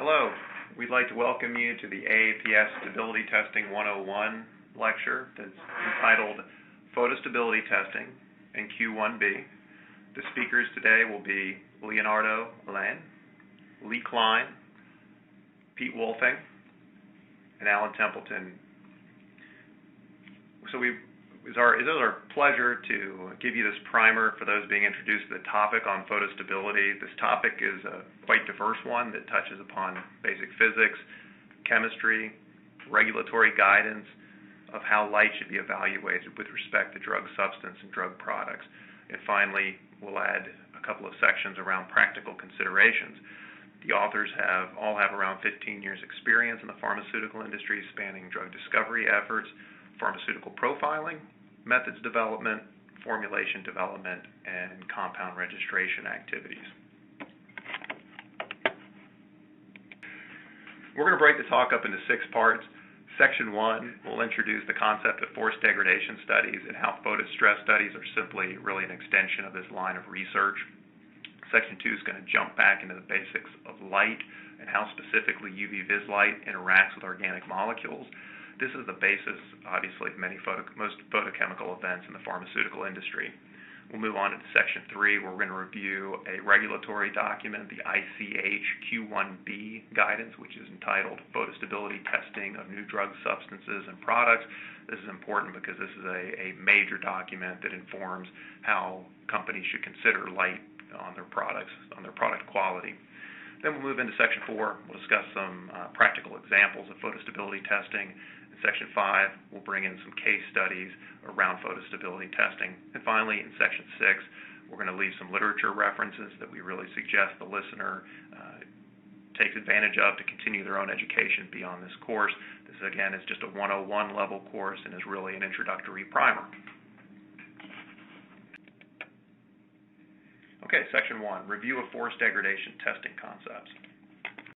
Hello. We'd like to welcome you to the AAPS Stability Testing 101 lecture that's entitled Photostability Testing in Q1B. The speakers today will be Leonardo Allain, Lee Klein, Pete Wolfing, and Allen Templeton. So we it's our, it is our pleasure to give you this primer for those being introduced to the topic on photostability. This topic is a quite diverse one that touches upon basic physics, chemistry, regulatory guidance of how light should be evaluated with respect to drug substance and drug products. And finally, we'll add a couple of sections around practical considerations. The authors have all have around 15 years experience in the pharmaceutical industry spanning drug discovery efforts, pharmaceutical profiling, methods development, formulation development, and compound registration activities. We're going to break the talk up into six parts. Section one will introduce the concept of force degradation studies and how photostress studies are simply really an extension of this line of research. Section two is going to jump back into the basics of light and how specifically UV vis light interacts with organic molecules. This is the basis, obviously, of many photo, most photochemical events in the pharmaceutical industry. We'll move on to section three, where we're going to review a regulatory document, the ICH Q1B guidance, which is entitled Photostability Testing of New Drug Substances and Products. This is important because this is a, a major document that informs how companies should consider light on their products, on their product quality. Then we'll move into section four. We'll discuss some uh, practical examples of photostability testing Section 5, we'll bring in some case studies around photostability testing. And finally, in Section 6, we're going to leave some literature references that we really suggest the listener uh, takes advantage of to continue their own education beyond this course. This, again, is just a 101 level course and is really an introductory primer. Okay, Section 1, Review of Force Degradation Testing Concepts.